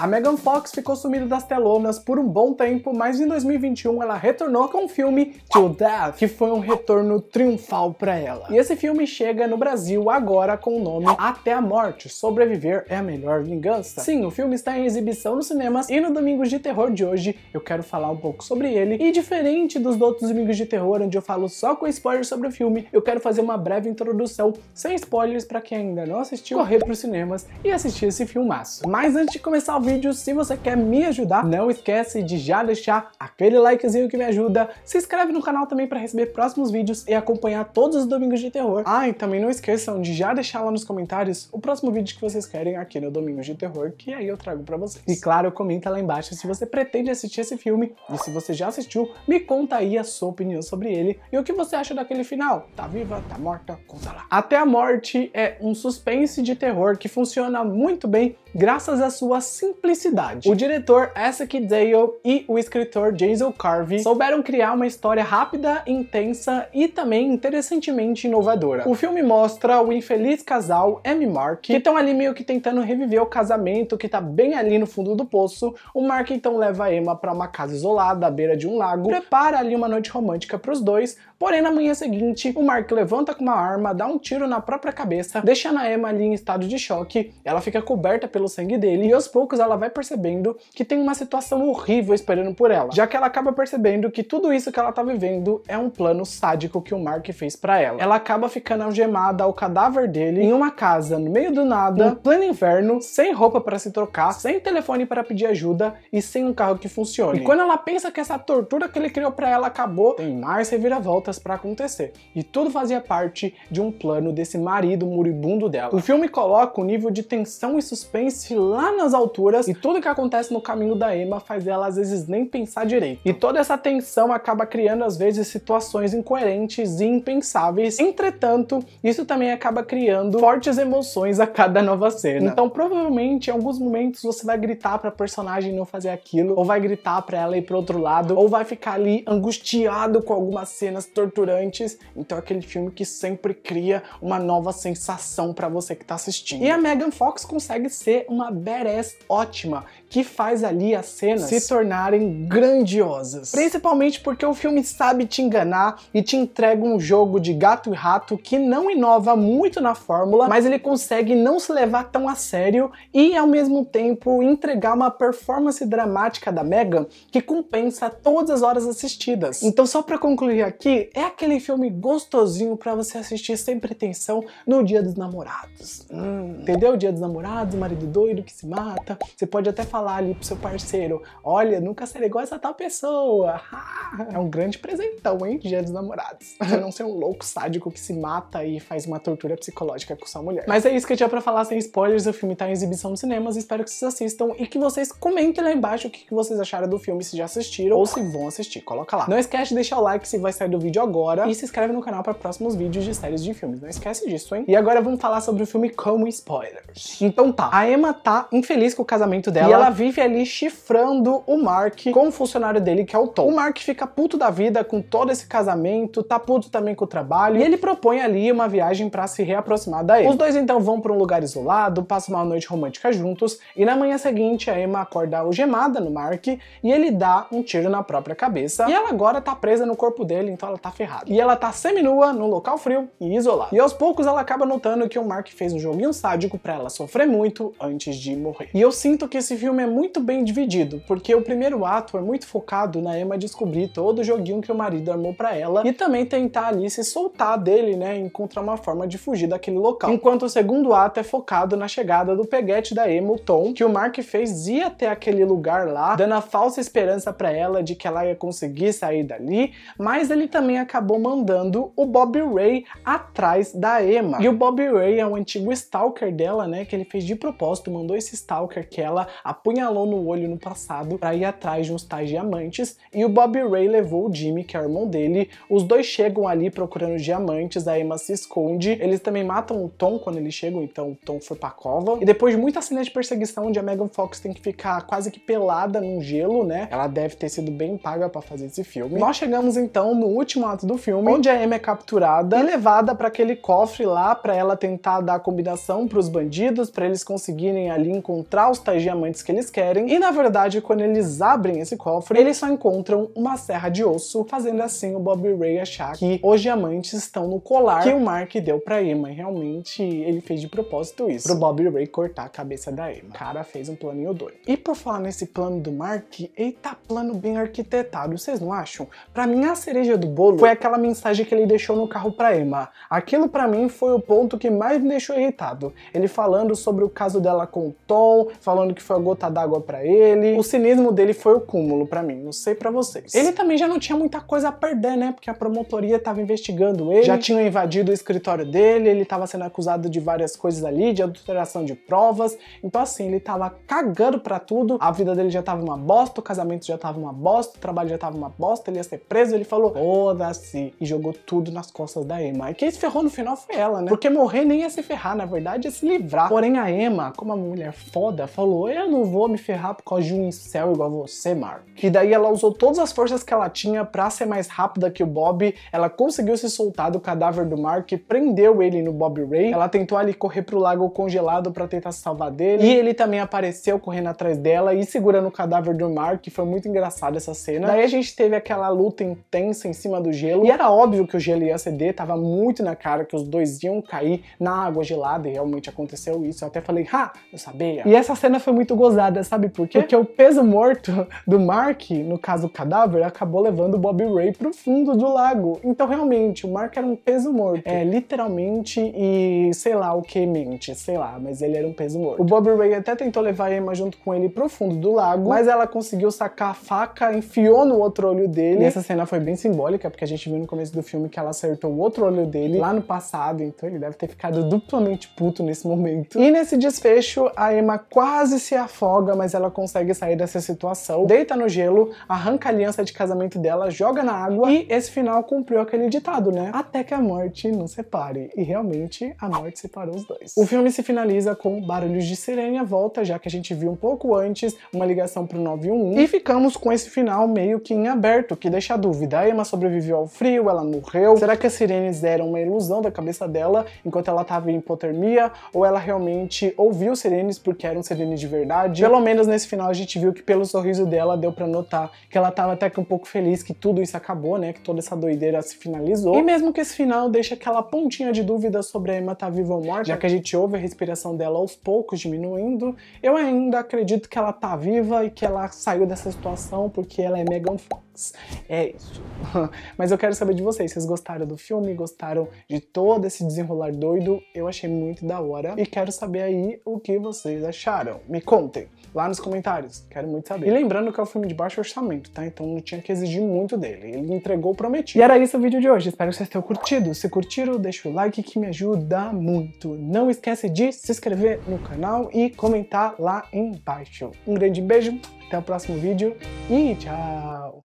A Megan Fox ficou sumida das telonas por um bom tempo, mas em 2021 ela retornou com o filme Till Death, que foi um retorno triunfal para ela. E esse filme chega no Brasil agora com o nome Até a Morte, Sobreviver é a Melhor Vingança. Sim, o filme está em exibição nos cinemas e no Domingos de Terror de hoje eu quero falar um pouco sobre ele. E diferente dos outros Domingos de Terror, onde eu falo só com spoilers sobre o filme, eu quero fazer uma breve introdução sem spoilers para quem ainda não assistiu, correr para os cinemas e assistir esse filmaço. Mas antes de começar o vídeo, se você quer me ajudar, não esquece de já deixar aquele likezinho que me ajuda, se inscreve no canal também para receber próximos vídeos e acompanhar todos os Domingos de Terror. Ah, e também não esqueçam de já deixar lá nos comentários o próximo vídeo que vocês querem aqui no Domingos de Terror, que aí eu trago para vocês. E claro, comenta lá embaixo se você pretende assistir esse filme e se você já assistiu, me conta aí a sua opinião sobre ele e o que você acha daquele final. Tá viva? Tá morta? Conta lá. Até a Morte é um suspense de terror que funciona muito bem graças à sua simplicidade. O diretor Essex Dale e o escritor Jason Carvey souberam criar uma história rápida, intensa e também interessantemente inovadora. O filme mostra o infeliz casal Amy Mark, que estão ali meio que tentando reviver o casamento que tá bem ali no fundo do poço. O Mark então leva a Emma para uma casa isolada à beira de um lago, prepara ali uma noite romântica para os dois, porém na manhã seguinte o Mark levanta com uma arma, dá um tiro na própria cabeça, deixando a Emma ali em estado de choque. Ela fica coberta pelo sangue dele e aos poucos ela vai percebendo que tem uma situação horrível esperando por ela, já que ela acaba percebendo que tudo isso que ela tá vivendo é um plano sádico que o Mark fez para ela. Ela acaba ficando algemada ao cadáver dele em uma casa no meio do nada, em pleno inverno, sem roupa para se trocar, sem telefone para pedir ajuda e sem um carro que funcione. E quando ela pensa que essa tortura que ele criou para ela acabou, tem mais reviravoltas para acontecer. E tudo fazia parte de um plano desse marido moribundo dela. O filme coloca o nível de tensão e suspense lá nas alturas e tudo que acontece no caminho da Emma faz ela às vezes nem pensar direito. E toda essa tensão acaba criando às vezes situações incoerentes e impensáveis. Entretanto, isso também acaba criando fortes emoções a cada nova cena. Então, provavelmente em alguns momentos você vai gritar para personagem não fazer aquilo, ou vai gritar para ela ir pro outro lado, ou vai ficar ali angustiado com algumas cenas torturantes. Então, é aquele filme que sempre cria uma nova sensação para você que tá assistindo. E a Megan Fox consegue ser uma badass ótima, que faz ali as cenas se tornarem grandiosas. Principalmente porque o filme sabe te enganar e te entrega um jogo de gato e rato que não inova muito na fórmula, mas ele consegue não se levar tão a sério e ao mesmo tempo entregar uma performance dramática da Megan que compensa todas as horas assistidas. Então só para concluir aqui, é aquele filme gostosinho para você assistir sem pretensão no Dia dos Namorados. Hum, entendeu? Dia dos Namorados, marido doido que se mata. Você pode até falar ali pro seu parceiro: olha, nunca serei igual essa tal pessoa. é um grande presentão, hein? Dia dos namorados. Pra não ser um louco sádico que se mata e faz uma tortura psicológica com sua mulher. Mas é isso que eu tinha pra falar sem spoilers. O filme tá em exibição nos cinemas. Espero que vocês assistam e que vocês comentem lá embaixo o que vocês acharam do filme, se já assistiram ou se vão assistir. Coloca lá. Não esquece de deixar o like se vai sair do vídeo agora e se inscreve no canal para próximos vídeos de séries de filmes. Não esquece disso, hein? E agora vamos falar sobre o filme como spoilers. Então tá, a Emma tá infeliz com o casamento dela vive ali chifrando o Mark com o funcionário dele, que é o Tom. O Mark fica puto da vida com todo esse casamento, tá puto também com o trabalho, e ele propõe ali uma viagem para se reaproximar da Emma. Os dois então vão para um lugar isolado, passam uma noite romântica juntos, e na manhã seguinte a Emma acorda algemada no Mark e ele dá um tiro na própria cabeça. E ela agora tá presa no corpo dele, então ela tá ferrada. E ela tá seminua, num local frio e isolada. E aos poucos ela acaba notando que o Mark fez um joguinho sádico para ela sofrer muito antes de morrer. E eu sinto que esse filme é muito bem dividido, porque o primeiro ato é muito focado na Emma descobrir todo o joguinho que o marido armou para ela e também tentar ali se soltar dele, né, encontrar uma forma de fugir daquele local. Enquanto o segundo ato é focado na chegada do peguete da Emma, o Tom, que o Mark fez ir até aquele lugar lá, dando a falsa esperança para ela de que ela ia conseguir sair dali, mas ele também acabou mandando o Bobby Ray atrás da Emma. E o Bobby Ray é um antigo stalker dela, né, que ele fez de propósito, mandou esse stalker que ela apunhalou no olho no passado para ir atrás de uns tais diamantes, e o Bobby Ray levou o Jimmy, que é o irmão dele. Os dois chegam ali procurando diamantes, a Emma se esconde. Eles também matam o Tom quando eles chegam, então o Tom foi pra cova. E depois de muita cena de perseguição, onde a Megan Fox tem que ficar quase que pelada num gelo, né? Ela deve ter sido bem paga para fazer esse filme. Nós chegamos então no último ato do filme, onde a Emma é capturada e levada para aquele cofre lá para ela tentar dar a combinação para os bandidos, para eles conseguirem ali encontrar os tais diamantes que eles querem. E na verdade, quando eles abrem esse cofre, eles só encontram uma serra de osso, fazendo assim o Bob Ray achar que os diamantes estão no colar que o Mark deu pra Emma. E realmente ele fez de propósito isso, pro Bob Ray cortar a cabeça da Emma. O cara fez um planinho doido. E por falar nesse plano do Mark, eita plano bem arquitetado, vocês não acham? Pra mim, a cereja do bolo foi aquela mensagem que ele deixou no carro pra Emma. Aquilo pra mim foi o ponto que mais me deixou irritado. Ele falando sobre o caso dela com o Tom, falando que foi a gota d'água pra ele. O cinismo dele foi o cúmulo pra mim, não sei pra vocês. Ele também já não tinha muita coisa a perder, né? Porque a promotoria tava investigando ele, já tinham invadido o escritório dele, ele tava sendo acusado de várias coisas ali, de adulteração de provas. Então assim, ele tava cagando pra tudo, a vida dele já tava uma bosta, o casamento já tava uma bosta, o trabalho já tava uma bosta, ele ia ser preso, ele falou, foda-se, e jogou tudo nas costas da Emma. E quem se ferrou no final foi ela, né? Porque morrer nem ia se ferrar, na verdade ia se livrar. Porém a Emma, como uma mulher foda, falou, eu não vou me ferrar por causa de um incel igual você, Mark. E daí ela usou todas as forças que ela tinha pra ser mais rápida que o Bob, ela conseguiu se soltar do cadáver do Mark, prendeu ele no Bob Ray, ela tentou ali correr pro lago congelado para tentar se salvar dele, e ele também apareceu correndo atrás dela e segurando o cadáver do Mark, foi muito engraçado essa cena. Daí a gente teve aquela luta intensa em cima do gelo, e era óbvio que o gelo ia ceder, tava muito na cara que os dois iam cair na água gelada, e realmente aconteceu isso. Eu até falei, ha, eu sabia. E essa cena foi muito gozada, sabe por quê? Porque o peso morto do Mark, no caso o cadáver, acabou levando o Bob Ray pro fundo do lago. Então realmente, o Mark era um peso morto. É, literalmente e sei lá o que mente, sei lá, mas ele era um peso morto. O Bob Ray até tentou levar a Emma junto com ele pro fundo do lago, mas ela conseguiu sacar a faca, enfiou no outro olho dele. E essa cena foi bem simbólica, porque a gente viu no começo do filme que ela acertou o outro olho dele lá no passado, então ele deve ter ficado duplamente puto nesse momento. E nesse desfecho, a Emma quase se afoga, mas ela consegue sair dessa situação, deita no gelo, arranca a aliança de casamento dela, joga na água e esse final cumpriu aquele ditado, né? Até que a morte nos separe. E realmente a morte separou os dois. O filme se finaliza com barulhos de sirene à volta, já que a gente viu um pouco antes uma ligação pro 911 e ficamos com esse final meio que em aberto, que deixa a dúvida. A Emma sobreviveu ao frio, ela morreu. Será que as sirenes eram uma ilusão da cabeça dela enquanto ela estava em hipotermia ou ela realmente ouviu sirenes porque eram sirenes de verdade? Pelo menos nesse final a gente viu que pelo sorriso dela deu para notar que ela tava até que um pouco feliz que tudo isso acabou, né? Que toda essa doideira se finalizou. E mesmo que esse final deixa aquela pontinha de dúvida sobre a Emma tá viva ou morta, já que a gente ouve a respiração dela aos poucos diminuindo, eu ainda acredito que ela tá viva e que ela saiu dessa situação porque ela é Megan É isso. Mas eu quero saber de vocês, vocês gostaram do filme? Gostaram de todo esse desenrolar doido? Eu achei muito da hora e quero saber aí o que vocês acharam. Me contem lá nos comentários, quero muito saber. E lembrando que é um filme de baixo orçamento, tá? Então não tinha que exigir muito dele, ele entregou o prometido. E era isso o vídeo de hoje, espero que vocês tenham curtido. Se curtiram, deixa o like que me ajuda muito. Não esquece de se inscrever no canal e comentar lá embaixo. Um grande beijo, até o próximo vídeo e tchau!